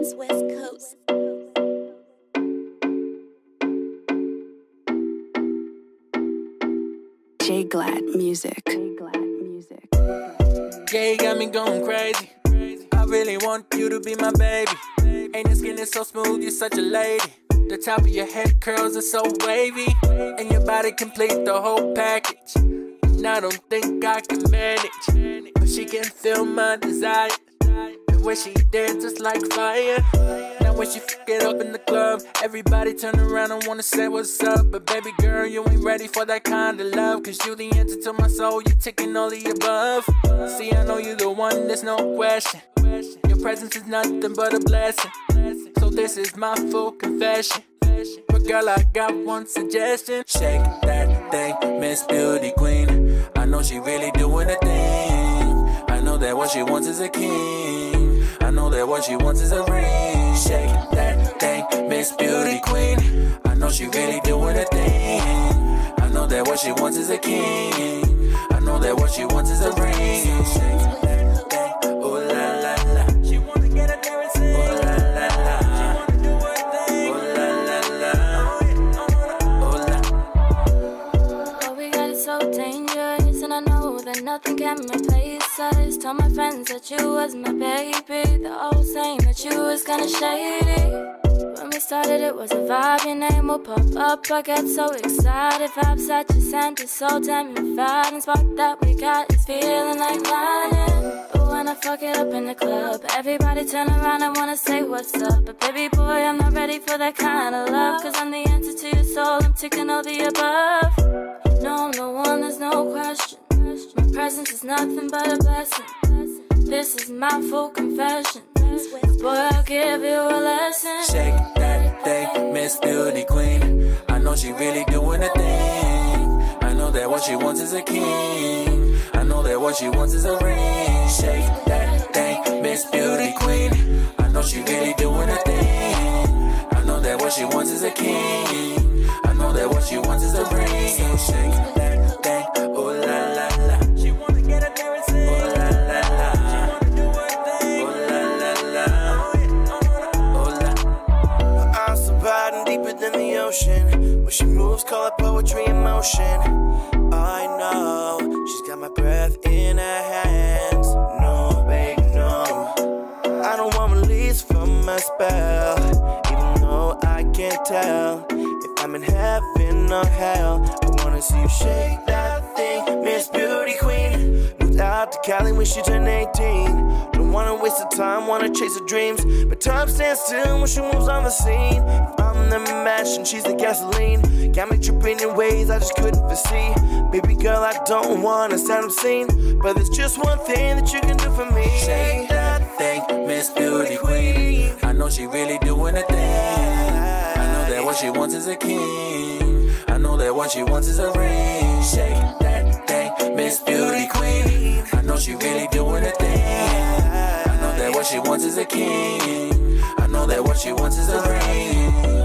Queens, West Coast. J Glad Music. J Glad Music. Yeah, you got me going crazy. I really want you to be my baby. Ain't your skin is so smooth, you're such a lady. The top of your head curls are so wavy, and your body complete the whole package. And I don't think I can manage, but she can feel my desire. Way she dances like fire. Now when she fuck it up in the club, everybody turn around and wanna say what's up. But baby girl, you ain't ready for that kind of love. Cause you the answer to my soul, you ticking all the above. See, I know you the one, there's no question. Your presence is nothing but a blessing. So this is my full confession. But girl, I got one suggestion. Shake that thing, Miss Beauty Queen. I know she really doing a thing. I know that what she wants is a king. I know that what she wants is a ring. Shake that thing, Miss Beauty Queen. I know she really doing a thing. I know that what she wants is a king. I know that what she wants is a ring. Shake la la la. She la la la. She la la la. Ooh la. What we got is so dangerous, and I know that nothing can replace Tell my friends that you was my baby. They're all saying that you was kinda shady. When we started, it was a vibe. Your name will pop up. I get so excited. Vibes that you sent is so damn unified. And spark that we got is feeling like lightning. But when I fuck it up in the club, everybody turn around and wanna say what's up. But baby boy, I'm not ready for that kind of love. Cause I'm the answer to your soul. I'm ticking all the above. Presence is nothing but a blessing. This is my full confession. Boy, I'll give you a lesson. Shake that thing, Miss Beauty Queen. I know she really doing a thing. I know that what she wants is a king. I know that what she wants is a ring. Shake that thing, Miss Beauty Queen. I know she really doing a thing. I know that what she wants is a king. I know that what she wants is a ring. So shake Moves, call it poetry in motion. I know she's got my breath in her hands. No, baby, no. I don't want release from my spell. Even though I can't tell if I'm in heaven or hell. I wanna see you shake that thing, Miss Beauty Queen. Moved out to Cali when she turned 18. Don't wanna waste the time, wanna chase her dreams. But time stands still when she moves on the scene. I'm the match and she's the gasoline. Got me tripping in ways I just couldn't foresee. Baby girl, I don't wanna sound obscene. But there's just one thing that you can do for me. Shake that thing, Miss Beauty Queen. I know she really doing a thing. I know that what she wants is a king. I know that what she wants is a ring. Shake that thing, Miss Beauty Queen. I know she really doing a thing. I know that what she wants is a king. I know that what she wants is a ring.